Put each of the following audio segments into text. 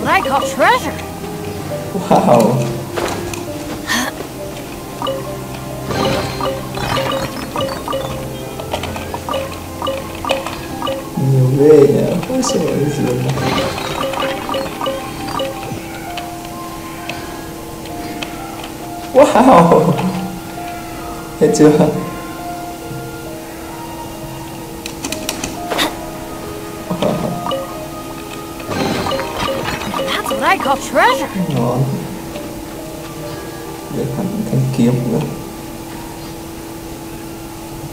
what I call treasure. Wow. Minha ovelha, poxa, ovelha. Wow! Thấy chưa? Wow. What I call treasure. ngon. Để thành thanh kiếm nữa.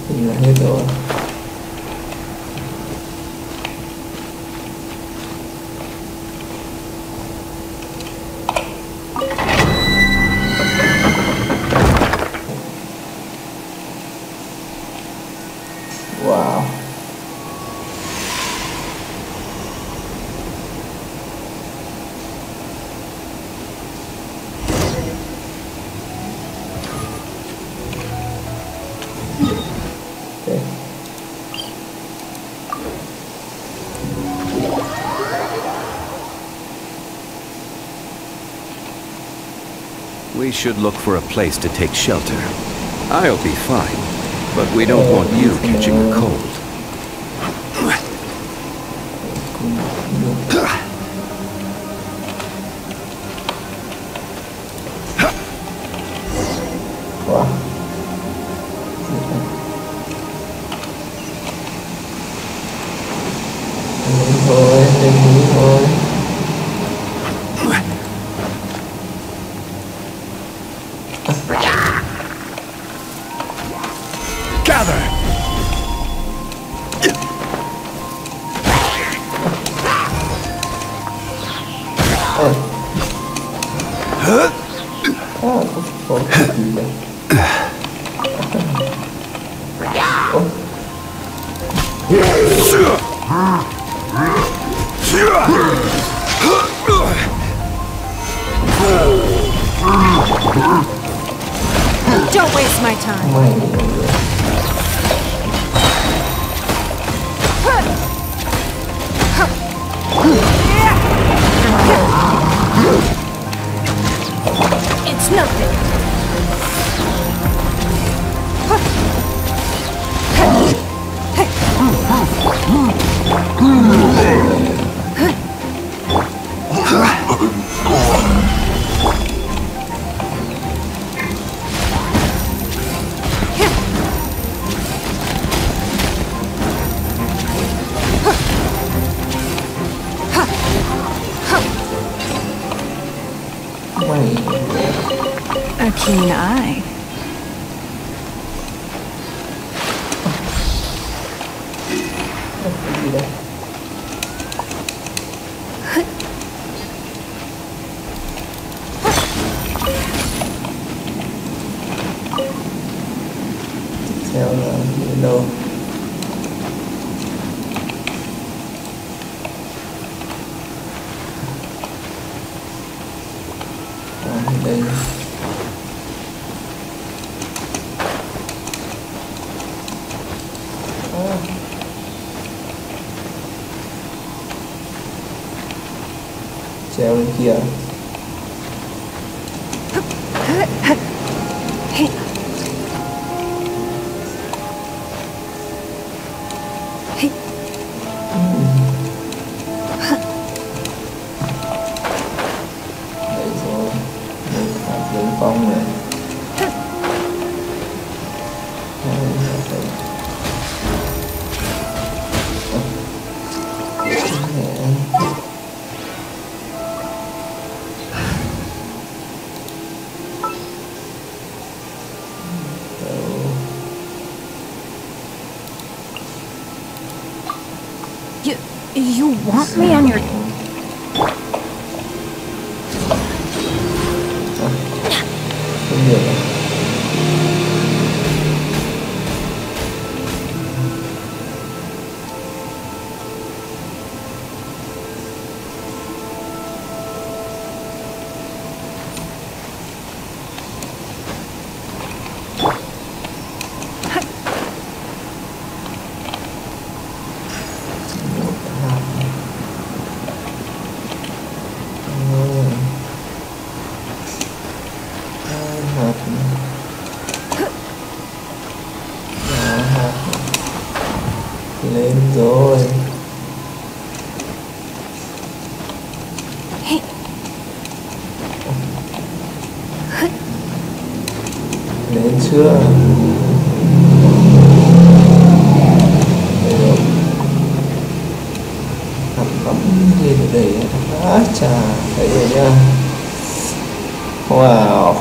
Thì là hết rồi. We should look for a place to take shelter. I'll be fine, but we don't want you catching a cold. 어. 어, 어, 어, 어. A keen eye. Đây À. treo lên kia You, you want me on your... rồi. Đến chưa? Thập phẩm gì để đấy chà thấy rồi nha. Wow.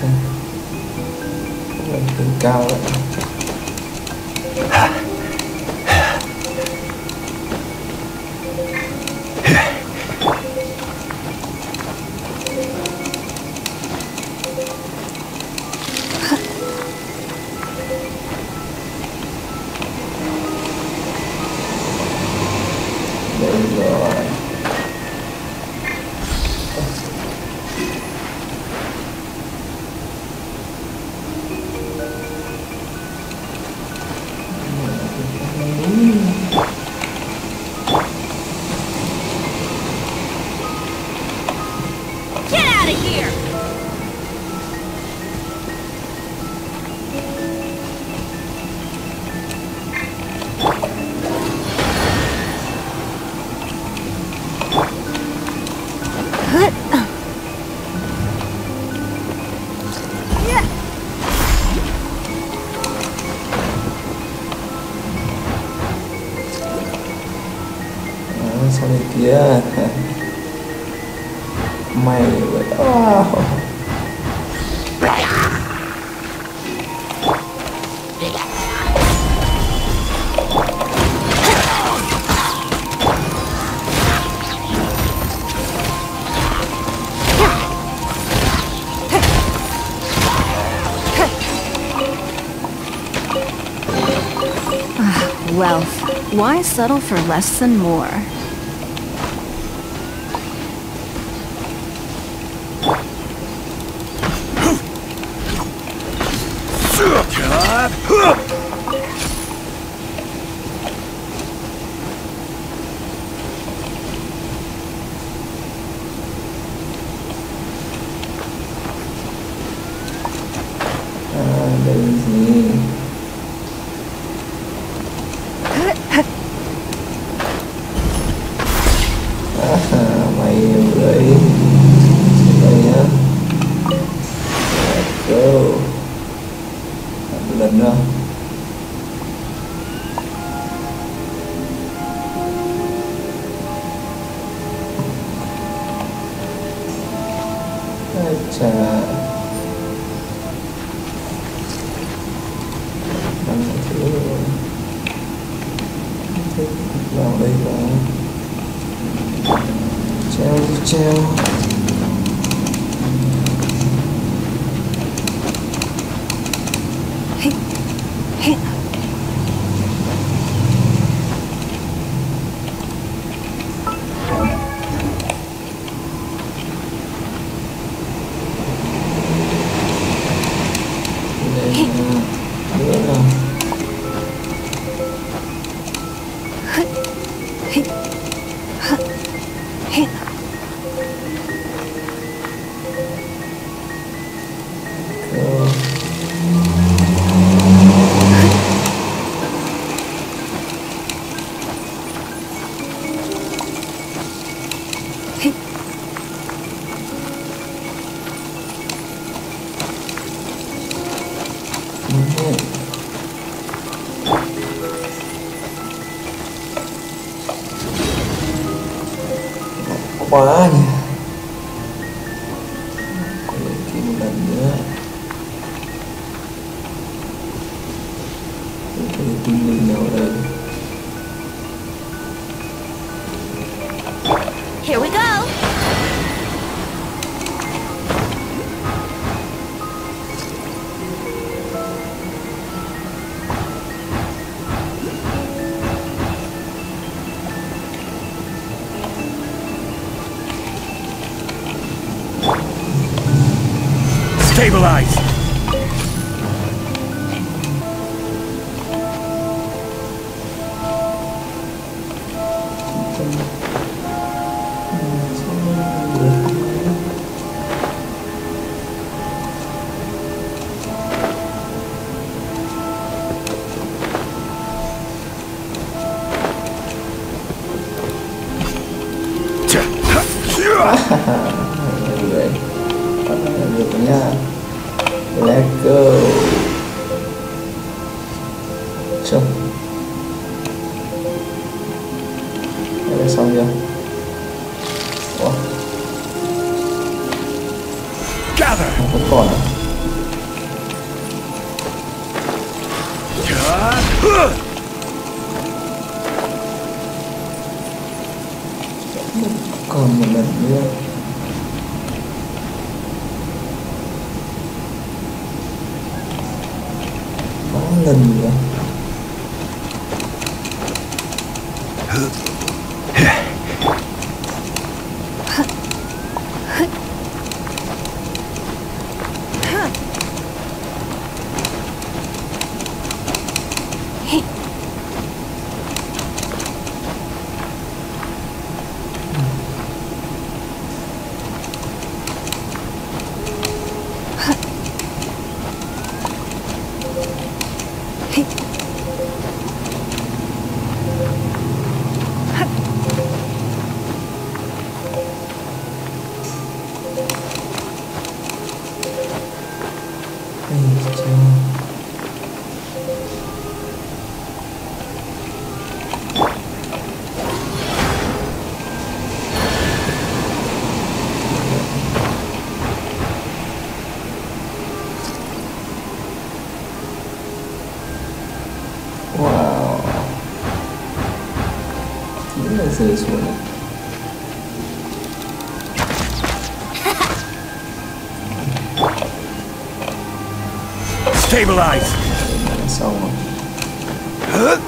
Xem Lên tính cao đấy đây kia mày. Wealth. Why settle for less than more? Ah, de treo Olha. Stabilize! còn một lần nữa. Có lần nữa. Hey. to this one. Stabilize! So on. Huh?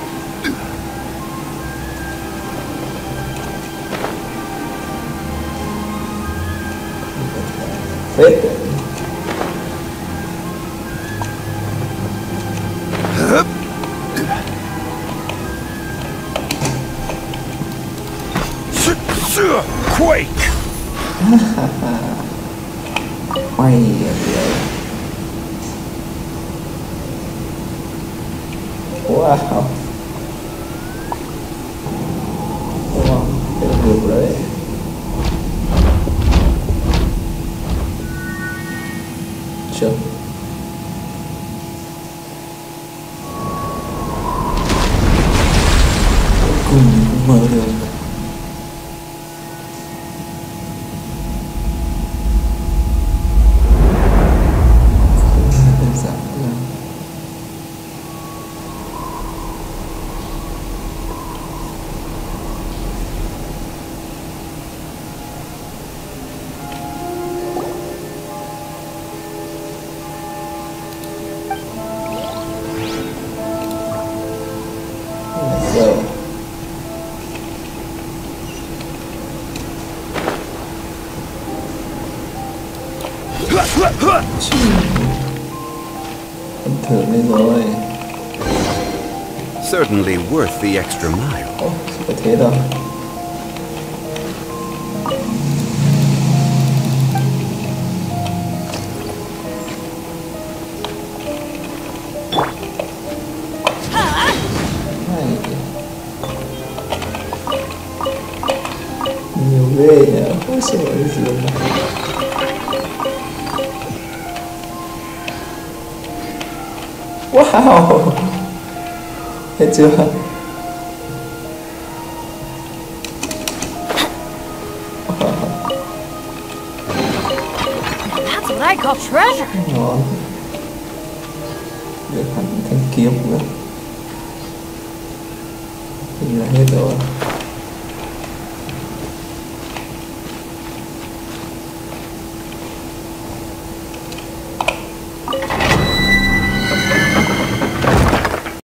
Wow. certainly worth the extra mile. Oh, it's a potato. Thấy chưa? Ngon Được hẳn thanh kiếm nữa. Hình là hết rồi.